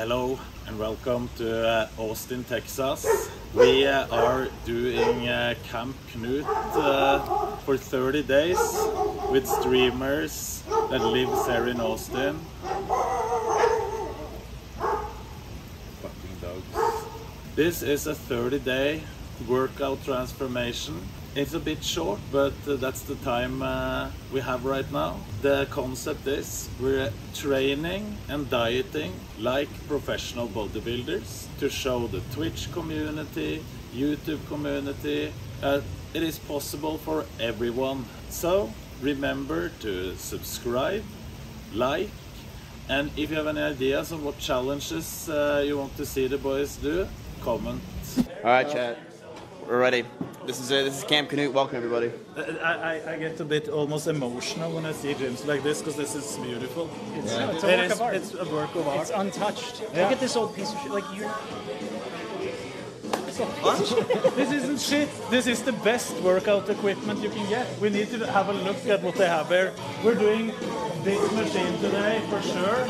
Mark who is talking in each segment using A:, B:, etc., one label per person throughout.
A: Hello and welcome to uh, Austin, Texas. We uh, are doing uh, Camp Knut uh, for 30 days with streamers that lives here in Austin. Fucking dogs. This is a 30 day workout transformation. It's a bit short, but uh, that's the time uh, we have right now. The concept is we're training and dieting like professional bodybuilders to show the Twitch community, YouTube community, that it is possible for everyone. So remember to subscribe, like, and if you have any ideas on what challenges uh, you want to see the boys do, comment.
B: All right, chat. We're ready. This is it. This is Camp Knut. Welcome, everybody.
A: Uh, I, I, I get a bit almost emotional when I see gyms like this because this is beautiful.
C: It's, no, it's a work
A: is-
C: of art.
A: It's a work of art.
C: It's untouched.
A: Yeah.
C: Look at this old piece of shit. Like you're. This old piece of shit.
A: this isn't shit. This is the best workout equipment you can get. We need to have a look at what they have here. We're doing this machine today for sure.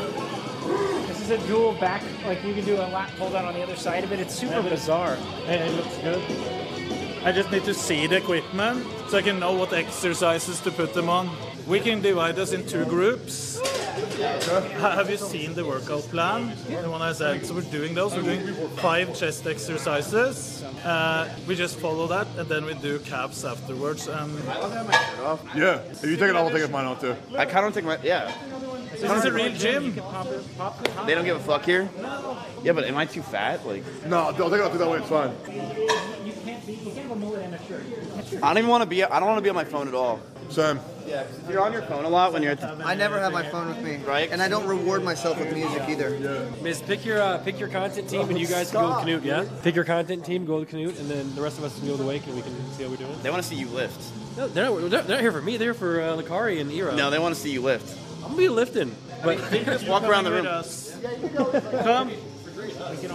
C: This is a dual back. Like you can do a lat pull down on the other side of it. It's super bizarre.
A: Hey, it looks good. I just need to see the equipment so I can know what exercises to put them on. We can divide us in two groups. Have you seen the workout plan? The one I said. So we're doing those. We're doing five chest exercises. Uh, we just follow that, and then we do calves afterwards. And
D: Yeah, if you take it off, I'll take it mine off too.
B: I kind of think my yeah.
A: this is a real gym.
C: can pop it, pop it.
B: They don't give a fuck here. Yeah, but am I too fat? Like,
D: No, I'll take it off too. That way it's fine.
B: I don't even want to be. I don't want to be on my phone at all.
D: Same.
B: Yeah, if you're on your phone a lot when you're at the.
E: I never have my phone with me,
B: Right.
E: And I don't reward myself with music either.
F: Miz, pick your uh, pick your content team, and you guys can go with Knut. Yeah, pick your content team, go with Knut, and then the rest of us can go with Wake, and we can see how we're doing.
B: They want to see you lift.
F: No, they're not, they're not here for me. They're here for uh, Lacari and Ira.
B: No, they want to see you lift.
F: I'm gonna be lifting, but
B: Just walk around the room.
A: us. Come.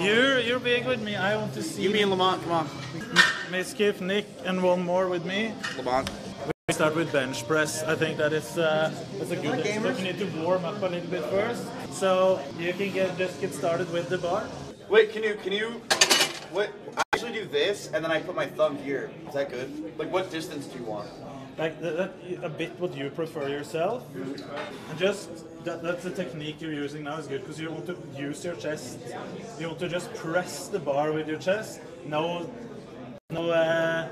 A: You're you're big with me. I want to see
B: You, me, and Lamont. Come on,
A: Mizkif, Nick, and one more with me.
B: Lamont.
A: We start with bench press. I think that is uh, that's a good exercise. You need to warm up a little bit first, so you can get just get started with the bar.
B: Wait, can you can you? What? I usually do this, and then I put my thumb here. Is that good? Like, what distance do you want?
A: Like that, a bit what you prefer yourself, and just that, that's the technique you're using now is good because you want to use your chest. You want to just press the bar with your chest. No, no. Uh,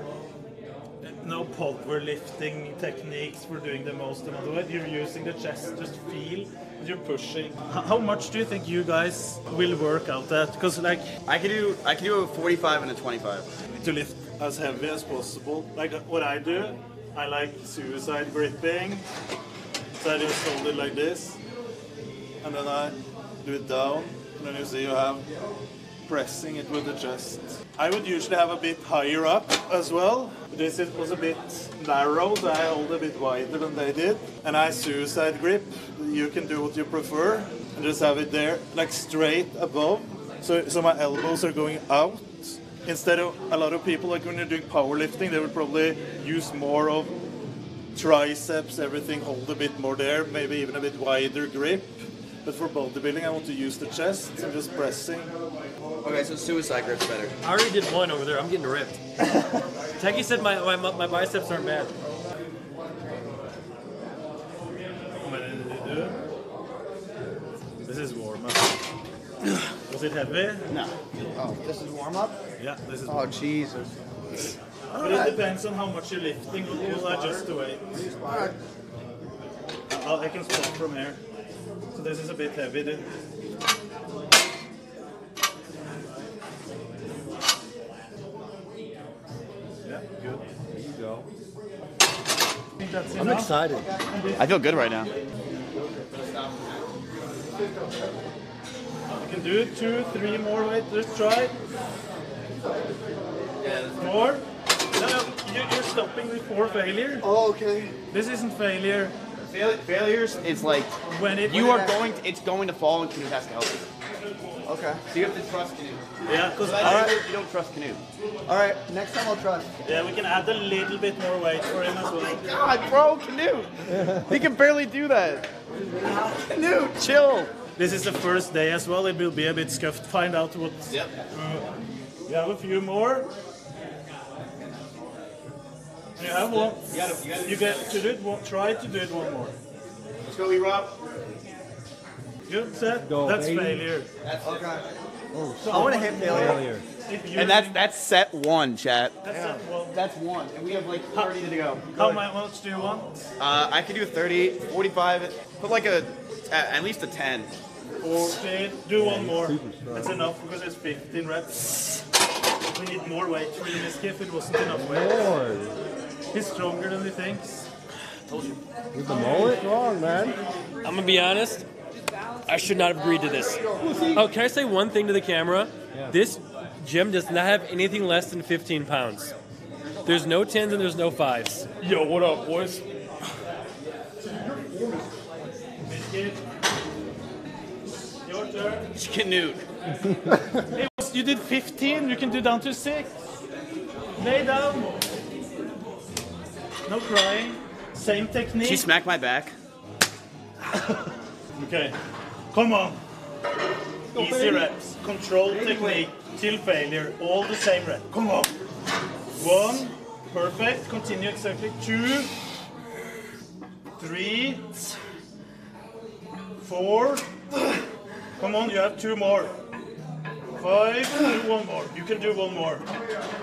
A: no powerlifting techniques for doing the most amount of weight. You're using the chest, just feel you're pushing. How much do you think you guys will work out that? Because like
B: I could do. I could do a 45 and a 25.
A: to lift as heavy as possible. Like what I do, I like suicide gripping. So I just hold it like this, and then I do it down, and then you see you have pressing it with the chest. I would usually have a bit higher up as well. This is, was a bit narrow, so I hold a bit wider than they did. And I suicide grip. You can do what you prefer, and just have it there, like straight above. So, so my elbows are going out instead of a lot of people like when you're doing powerlifting they would probably use more of triceps everything hold a bit more there maybe even a bit wider grip but for bodybuilding i want to use the chest so just pressing
B: Okay, so suicide grip's better.
F: I already did one over there. I'm getting ripped. Techie said my, my my biceps aren't bad.
A: How many did you do? this is warm up was it heavy
B: No.
E: Oh, this is warm up.
A: yeah this is
E: Oh Jesus.
A: but it depends on how much you're lifting we'll adjust the weight I'll- can stop from here so this is a bit heavy dude. Yeah, good. There you go. I think that's
F: I'm
A: enough.
F: excited.
B: I feel good right now.
A: You can do it two, three more. Wait, let's try. More? No, no, you- you're stopping before failure.
E: Oh, okay.
A: This isn't failure.
B: Fail- failures is like
A: When it
B: you
A: when
B: are
A: it-
B: going. To, it's going to fall, and Canute has to help you.
E: Okay.
B: So you have to trust Knut.
A: Yeah, because I
B: Otherwise, you don't trust Knut.
E: All right. Next time I'll trust.
A: yeah, we can add a little bit more weight for him as well.
B: Oh God, bro, Knut. he can barely do that. Knut, chill.
A: this is the first day as well. It will be a bit scuffed. Find out what.
B: Yep.
A: You uh, have a few more. You have one.
B: You gotta, you gotta
A: You get to do it. One, try to do it one more.
B: Let's go, E-Rob.
A: Good set.
F: Go,
A: That's
F: baby.
A: failure.
E: Okay. I want to hit failure.
F: Failure.
B: And that's that's set one, chat.
A: that's set one.
B: That's one, and we have like 30 to go.
A: How mu- much do you want?
B: Uh, I could do 30, 45, put like a, at at least a 10.
A: 40. Do one more. That's enough because it's 15 reps. We need more weight for you, Mizkif. It wasn't enough weight.
F: Lord.
A: He's stronger than he thinks.
F: With the mullet? Wrong, man. I'm gonna be honest. I should not have agreed to this. Oh, can I say one thing to the camera? This gym does not have anything less than 15 pounds. There's no tens and there's no fives.
D: Yo, what up, boys?
A: Mizkif. Your turn.
B: Knut.
A: It You did 15. You can do down to 6. Lay down. No crying. Same technique.
B: She smacked my back.
A: Okay. Come on. Easy reps. Control technique till failure. All the same rep. Come on. One. Perfect. Continue exactly. Two. Three. Four. Come on, you have two more. Five. Do one more. You can do one more.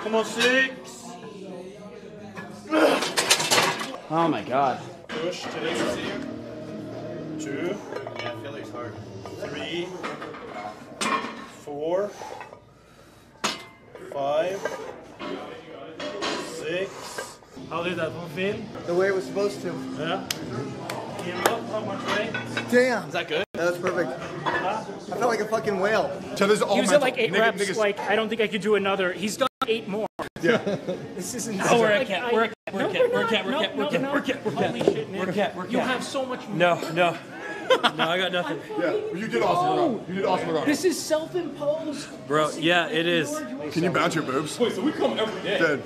A: Come on, six.
B: Oh my god.
A: Push till it's Two.
B: Yeah, failure's hard.
A: three, four, five, six. How did that one feel?
E: The way it was supposed to.
A: Yeah. Give up how much weight?
E: Damn.
B: Is that good?
E: That was perfect. I felt like a fucking whale.
D: So this is all
C: He was
D: mental.
C: at like eight
D: Nigga-
C: reps.
D: niggas-
C: Like I don't think I could do another. He's done eight more.
D: yeah.
C: This isn't.
F: Oh, we're at
C: like,
F: cat.
C: I-
F: We're at cat. We're
C: No,
F: at cat. We're at
C: not.
F: cat. We're
C: No,
F: at cat.
C: no,
F: We're at cat.
C: no.
F: We're at cat. We're at
C: Holy
F: cat.
C: shit, Nick.
F: We're cat. We're
C: You
F: cat.
C: have so much.
F: No, no. No, I got nothing.
D: Yeah. You did awesome, bro. You did awesome, bro.
C: This is self-imposed.
F: Bro, yeah, it is.
D: Can you bounce your boobs?
G: Wait, so we come every day.
D: Dude,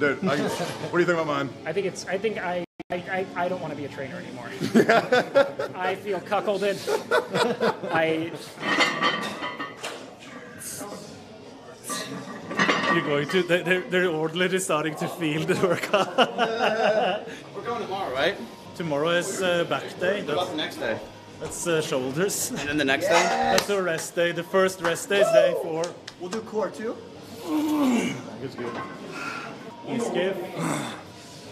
D: dude, I what do you think about mine?
C: I think it's. I think I. I, I, I don't want to be a trainer anymore. I feel cuckolded. I.
A: You're going to, they- they're, they're already starting to feel the workout.
B: We're going tomorrow, right?
A: Tomorrow is uh, back day.
B: What about
A: That's,
B: the next day?
A: that's uh, shoulders.
B: And then the next day?
A: That's the rest day. The first rest day is day four.
E: We'll do core too.
A: It's good. You skip.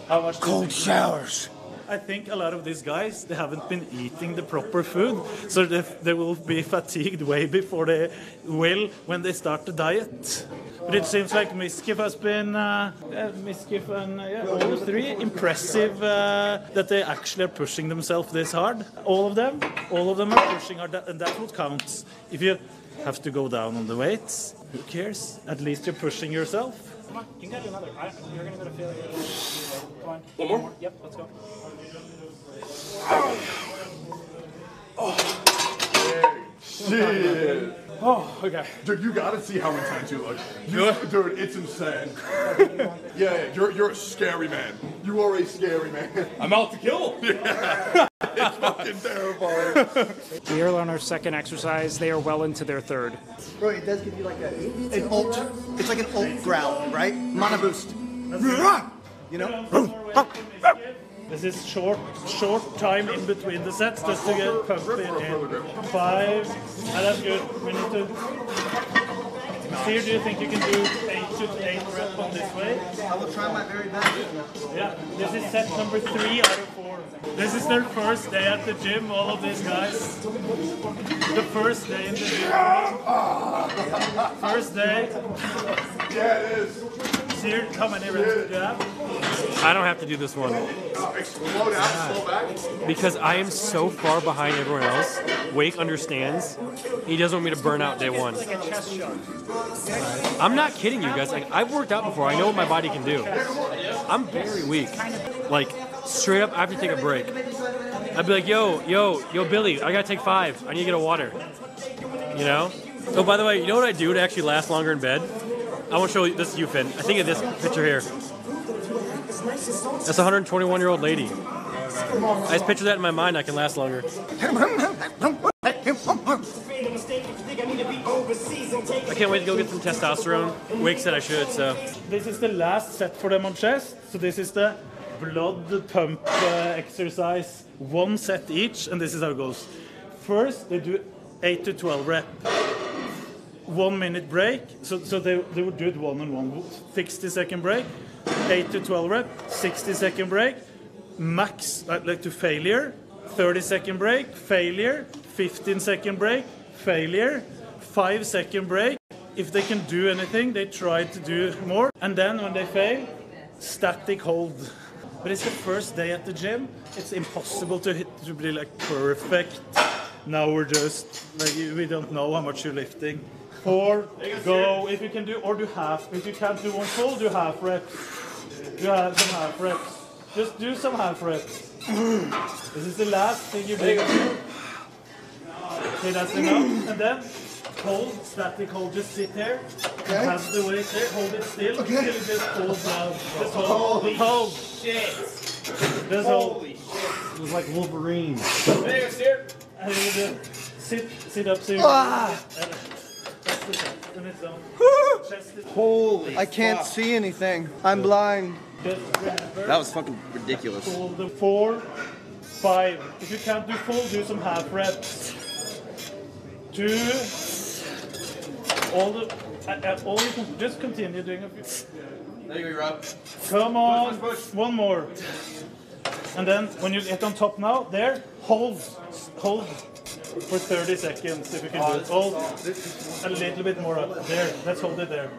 A: How much? Cold showers. I think a lot of these guys they haven't been eating the proper food, so they, they will be fatigued way before they will when they start the diet. But it seems like Miskif has been uh, yeah, Miskif and uh, yeah, all three impressive uh, that they actually are pushing themselves this hard. All of them, all of them are pushing hard, and that's what counts. If you have to go down on the weights, who cares? At least you're pushing yourself.
C: Come on, you can do another. I, you're gonna go to failure. Come on.
G: One more?
C: Yep, let's go. Oh.
D: Shit.
F: Oh, okay.
D: Dude, you gotta see how intense you look. You, dude, it's insane. yeah, yeah, you're, you're a scary man. You are a scary man.
G: I'm out to kill.
D: it's fucking terrifying.
C: We are on our second exercise. They are well into their third.
E: Bro, it does give you like a, an ult. It's like an ult growl, right? Mana boost. You know?
A: This is short, short time in between the sets just to get pumped in. in. Five, and that's good. We need to. Here, do you think you can do eight to eight rep on this way?
E: I will try my very best.
A: Yeah. This is set number three out of four. This is their first day at the gym. All of these guys. The first day in the gym. First day.
D: yeah, it is.
A: Here, how many reps?
F: I don't have to do this one because I am so far behind everyone else. Wake understands. He doesn't want me to burn out day one. I'm not kidding you guys. Like I've worked out before. I know what my body can do. I'm very weak. Like straight up, I have to take a break. I'd be like, yo, yo, yo, Billy, I gotta take five. I need to get a water. You know? Oh, by the way, you know what I do to actually last longer in bed? I want to show you this. is You, Finn. I think of this picture here. That's a 121 year old lady. I just picture that in my mind. I can last longer. I can't wait to go get some testosterone. Wake said I should, so.
A: This is the last set for them on chest. So this is the blood pump uh, exercise, one set each, and this is how it goes. First, they do 8 to 12 rep. One minute break, so, so they, they would do it one on one. 60 second break, 8 to 12 rep, 60 second break, max uh, like to failure, 30 second break, failure, 15 second break, failure, 5 second break. If they can do anything, they try to do more, and then when they fail, static hold. But it's the first day at the gym. It's impossible to hit to be like perfect. Now we're just like we don't know how much you're lifting. Four, go if you can do or do half. If you can't do one full, do half reps. Do have some half reps. Just do some half reps. this is the last thing you do. Okay, that's enough. And then hold, static hold. Just sit here.
E: Okay.
A: Have the weight there. Hold it still.
E: Okay.
A: Still just hold down. Just hold.
B: Holy
A: hold.
B: shit.
A: Just.
B: Holy shit.
E: It was like Wolverine.
B: There, steer.
A: And you do- sit, sit up so you
E: Ah!
A: And That's the chest. And it's down. Chest is
B: Holy
E: I can't
B: fuck.
E: see anything. I'm blind.
B: That was fucking ridiculous.
A: Hold the four, five. If you can't do full, do some half reps. Two. All the, all you can just continue doing a few.
B: There you go, Rob.
A: Come on,
B: Push, push, push.
A: one more. And then when you get on top now, there, hold, hold for 30 seconds if you can do it. Hold a little bit more up. There, let's hold it there.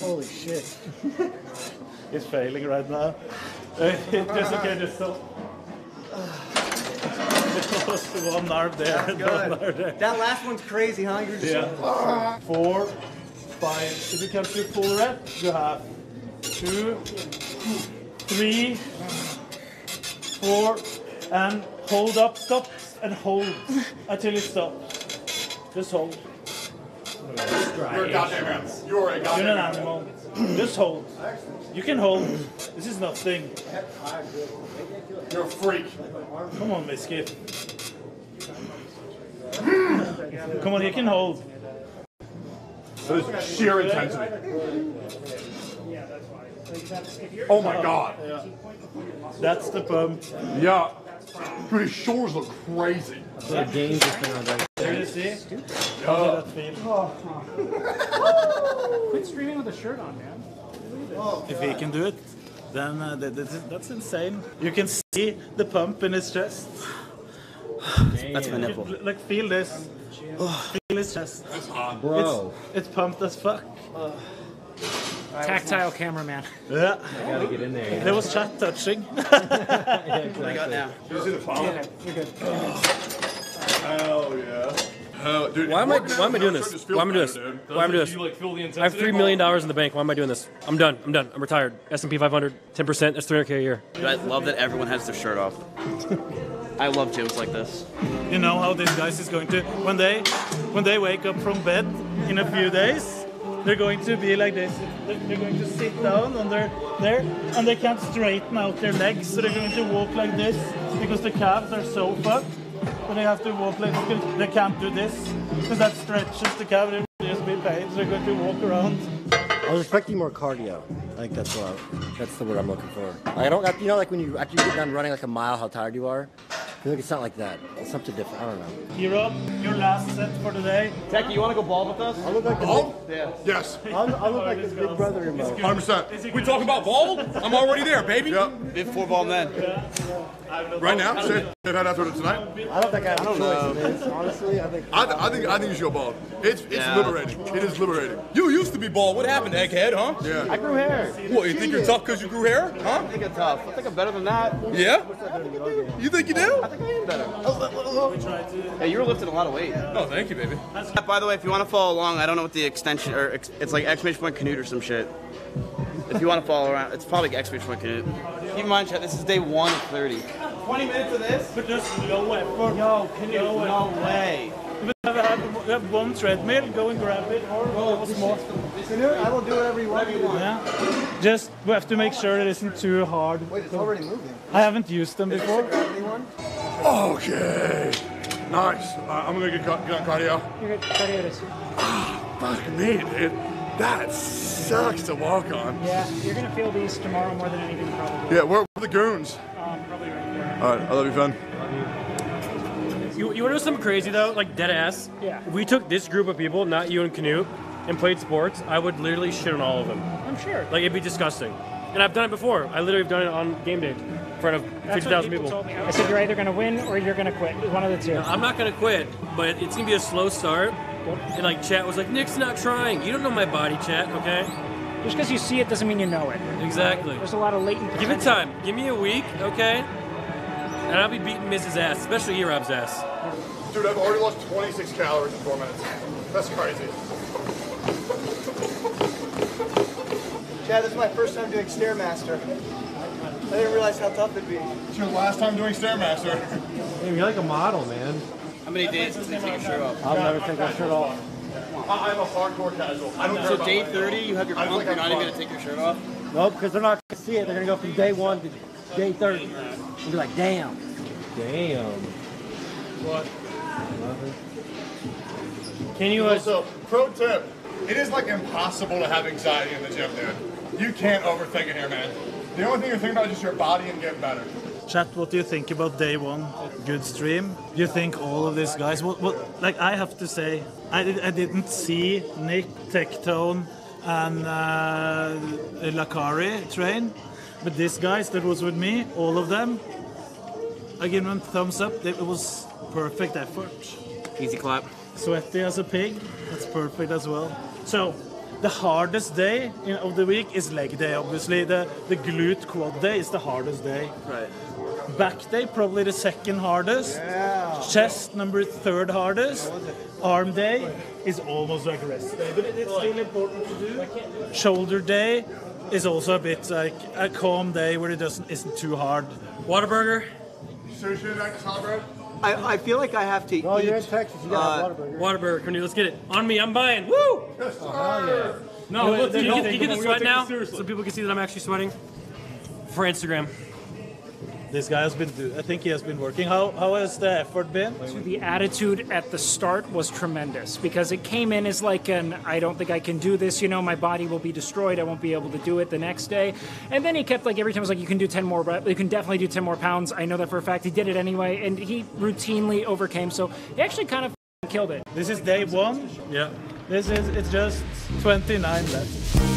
E: Holy shit.
A: it's failing right now. Uh, just okay, just so. One arm there, and one arm there.
E: That last one's crazy, huh? You're just
A: Yeah. Four, five. If you can do full rep, you have two, three, four, and hold up, stop, and hold until it stops. Just hold.
D: You're a goddamn man. You're a
A: You're
D: goddamn
A: an animal. Just hold. You can hold. This is nothing.
D: You're a freak.
A: Come on, Whiskey. Come on, you can hold.
D: That is sheer intensity. Oh my god.
A: That's the pump.
D: Yeah. Dude, his shoulders look crazy.
A: There you see? How does that feel?
C: Quit streaming with a shirt on, man.
A: If he can do it, then uh, that, that- that's insane. You can see the pump in his chest.
B: That's my nipple.
A: L- Like, feel this. Feel his chest. That's hot.
E: Bro.
A: It's, it's pumped as fuck.
C: Tactile cameraman.
A: Yeah. I gotta get in there. There was chat touching.
B: What I got now?
D: Did you see the phone?
C: Yeah, you're good.
D: Hell yeah. Hell, dude,
F: Why am I? Why am I doing this? Why am I doing this? Why am I doing this?
G: You like feel the
F: I have
G: intensity?
F: three million dollars in the bank. Why am I doing this? I'm done. I'm done. I'm retired. S&P 500, 10 percent. That's 300k a year.
B: Dude, I love that everyone has their shirt off. I love gyms like this.
A: you know how these guys is going to when they when they wake up from bed in a few days they're going to be like this they're they're going to sit down on their there and they can't straighten out their legs so they're going to walk like this because the calves are so fucked they have to walk like they can't do this because that stretches the calf they just be pain so they're going to walk around
H: I was expecting more cardio. I think that's what I, that's the word I'm looking for. I don't you know like when you after you get done running like a mile how tired you are. I feel like it's not like that. It's something different. I don't know.
A: Hero your last set for today
B: Techie, you want to go bald with us?
H: I look like the
D: Oh?
B: Yeah.
D: Yes.
H: I look, I look like the big brother remote.
D: 100%.
G: We talking about bald? I'm already there, baby.
D: Yeah.
B: Big four ball men.
D: Right now? Say, they've had after tonight?
H: I don't think I have a choice in this. Honestly, I think.
D: I, th- I think I think you should go bald. It's it's
B: Yeah.
D: liberating. It is liberating.
G: You used to be bald. What happened, egghead, huh?
D: Yeah.
H: I grew hair.
G: What, you think you're tough because you grew hair? Huh?
B: I think I'm tough. I think I'm better than that.
G: Yeah? You think you do?
B: I think I am better. Hey, you were lifting a lot of weight.
G: Oh, thank you, baby.
B: By the way, if you want to follow along, I don't know what the extension or ex- it's like exclamation point Knut or some shit. If you want to follow around, it's probably exclamation point Knut. Keep in mind, chat. This is day one of 30. 20 minutes of this.
A: but just low effort
B: Yo, Knut,
A: Low
B: no
A: effort.
B: way.
A: We have, have, we have one treadmill, go and grab it, or or small.
E: I will do whatever you want.
A: Yeah. Just we have to make sure it isn't too hard.
E: Wait, it's already moving.
A: I haven't used them before.
D: Okay. Nice. Uh, I'm gonna get, ca- get on cardio.
C: You're good. Cardio it is.
D: Fuck me, dude. That sucks to walk on.
C: Yeah, you're gonna feel these tomorrow more than anything probably.
D: Yeah, where are the goons?
C: Um, probably right there.
D: All right, I love you, fun.
F: You, you want to know something crazy though? Like dead ass.
C: Yeah.
F: We took this group of people, not you and Knut, and played sports, I would literally shit on all of them.
C: I'm sure.
F: Like it'd be disgusting. And I've done it before. I literally have done it on game day in front of
C: That's
F: fifty
C: what people
F: people.
C: told me. I said you're either gonna win or you're gonna quit. One of the two.
F: I'm not gonna quit, but it's gonna be a slow start. And like chat was like, Nick's not trying. You don't know my body, chat. Okay.
C: Just because you see it doesn't mean you know it.
F: Exactly.
C: There's a lot of latent.
F: Give it time. Give me a week, okay? And I'll be beating Mrs. Ass, especially E-Rob's ass.
D: Dude, I've already lost 26 calories in four minutes. That's crazy.
E: Chad, this is my first time doing Stairmaster. I didn't realize how tough it'd be.
D: It's your last time doing Stairmaster.
I: Hey, you're like a model, man.
B: How many days until you take your shirt off?
H: I'll never take my shirt off.
D: I- I'm a hardcore casual. I don't care
B: So day 30, you have your
D: I
B: pump,
D: think
B: you're
D: I'm
B: not even gonna take your shirt off?
H: Nope, because they're not going to see it. They're going to go from day one to day 30. And be like, damn.
I: Damn. What?
F: Can you? Uh,
D: Also, pro tip: it is like impossible to have anxiety in the gym, dude. You can't overthink it here, man. The only thing you're thinking about is just your body and getting better.
A: Chat, what do you think about day one? Good stream. You think all of these guys? What? What? Like I have to say, I, did- I didn't see Nick, Tectone, and uh, Lacari train, but these guys that was with me, all of them, I give them thumbs up. It was perfect effort.
B: Easy clap.
A: Sweaty as a pig. That's perfect as well. So. The hardest day in, of the week is leg day, obviously. The, the glute quad day is the hardest day.
B: Right.
A: Back day, probably the second hardest. Yeah. Chest, number third hardest. Arm day is almost like rest day, but it- it's still important to do. Shoulder day is also a bit like a calm day where it doesn't isn't too hard.
F: Whataburger.
D: Sushi like.
E: I, I feel like I have to
H: Well,
E: eat.
H: you're in Texas. You got to
E: uh,
H: have Whataburger.
F: Whataburger. Can? Let's get it. On me. I'm buying. Woo! No,
A: let's
F: can you,
A: take
F: can you get the
A: We're
F: sweat now, so people can see that I'm actually sweating for Instagram.
A: This guy has been, do- I think he has been working. How how has the effort been?
C: The attitude at the start was tremendous because it came in as like an I don't think I can do this, you know, my body will be destroyed, I won't be able to do it the next day. And then he kept like every time I was like, You can do ten more but you can definitely do ten more pounds. I know that for a fact. He did it anyway and he routinely overcame. So he actually kind of killed it.
A: This is day one.
F: Yeah.
A: This is it's just 29 left.